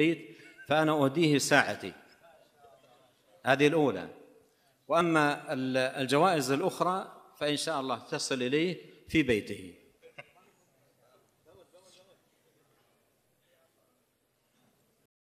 البيت فأنا أهديه ساعتي. هذه الأولى. وأما الجوائز الأخرى فإن شاء الله تصل إليه في بيته.